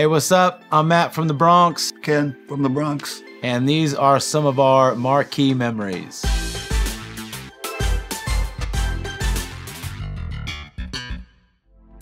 Hey, what's up? I'm Matt from the Bronx, Ken from the Bronx. and these are some of our marquee memories.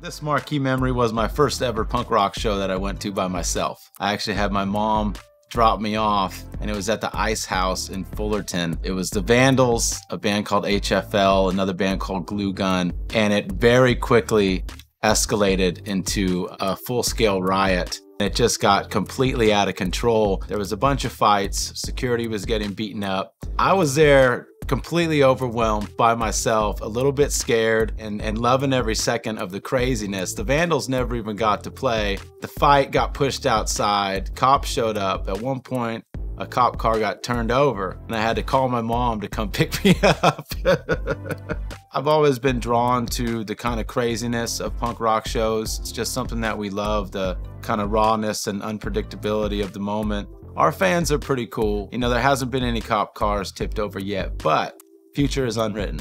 This marquee memory was my first ever punk rock show that I went to by myself. I actually had my mom drop me off, and it was at the Ice House in Fullerton. It was the Vandals, a band called HFL, another band called Glue Gun, and it very quickly escalated into a full scale riot. It just got completely out of control. There was a bunch of fights, security was getting beaten up. I was there completely overwhelmed by myself, a little bit scared, and, and loving every second of the craziness. The Vandals never even got to play. The fight got pushed outside. Cops showed up. At one point, a cop car got turned over, and I had to call my mom to come pick me up. I've always been drawn to the kind of craziness of punk rock shows. It's just something that we love the kind of rawness and unpredictability of the moment. Our fans are pretty cool. You know, there hasn't been any cop cars tipped over yet, but future is unwritten.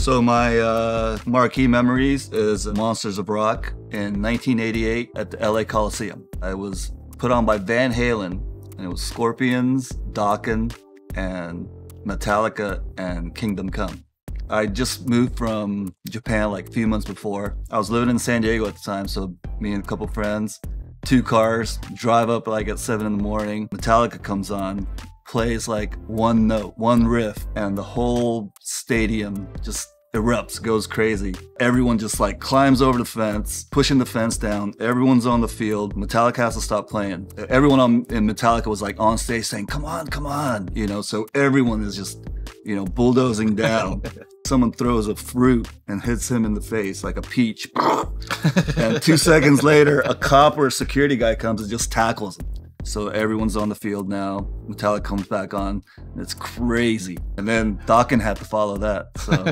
So my uh, marquee memories is Monsters of Rock in 1988 at the LA Coliseum. I was put on by Van Halen, and it was Scorpions, Dokken, and Metallica and Kingdom Come. I just moved from Japan like a few months before. I was living in San Diego at the time, so me and a couple friends, two cars, drive up like at seven in the morning. Metallica comes on, plays like one note, one riff, and the whole stadium just erupts, goes crazy. Everyone just like climbs over the fence, pushing the fence down. Everyone's on the field. Metallica has to stop playing. Everyone on, in Metallica was like on stage saying, "Come on, come on!" You know, so everyone is just, you know, bulldozing down. Someone throws a fruit and hits him in the face like a peach. and two seconds later, a cop or a security guy comes and just tackles him. So everyone's on the field now. Metallica comes back on. It's crazy. And then Dokken had to follow that. So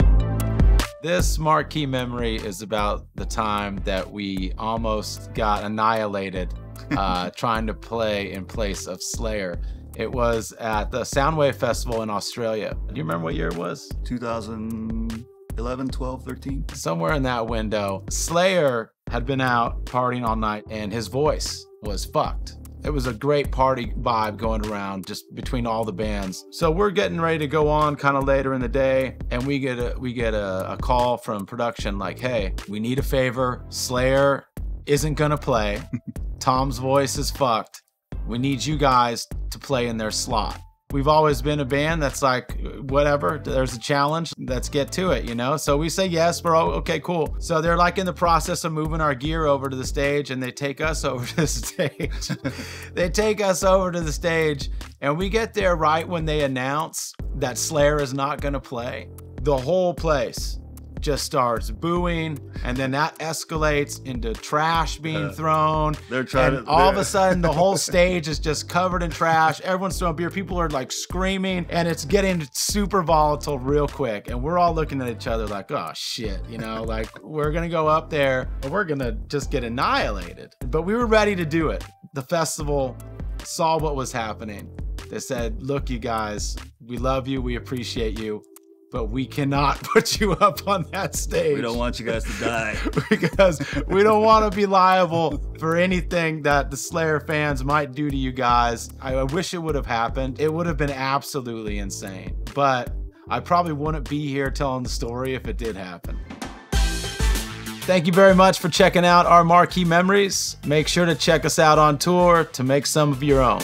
This marquee memory is about the time that we almost got annihilated uh, trying to play in place of Slayer. It was at the Soundwave Festival in Australia. Do you remember what year it was? 2011, 12, 13. Somewhere in that window, Slayer had been out partying all night and his voice was fucked. It was a great party vibe going around just between all the bands. So we're getting ready to go on kind of later in the day, and we get a we get a, a call from production like, "Hey, we need a favor. Slayer isn't gonna play. Tom's voice is fucked. We need you guys to play in their slot." We've always been a band that's like, whatever, there's a challenge, let's get to it, you know? So we say yes, all, okay, cool. So they're like in the process of moving our gear over to the stage and they take us over to the stage. they take us over to the stage and we get there right when they announce that Slayer is not gonna play. The whole place just starts booing and then that escalates into trash being thrown. They're trying and to- all of a sudden the whole stage is just covered in trash. Everyone's throwing beer. People are like screaming and it's getting super volatile real quick. And we're all looking at each other like oh shit you know? Like we're gonna go up there and we're gonna just get annihilated. But we were ready to do it. The festival saw what was happening. They said look you guys we love you. We appreciate you but we cannot put you up on that stage We don't want you guys to die. because we don't want to be liable for anything that the Slayer fans might do to you guys. I, I wish it would have happened. It would have been absolutely insane. But I probably wouldn't be here telling the story if it did happen. Thank you very much for checking out our marquee memories. Make sure to check us out on tour to make some of your own.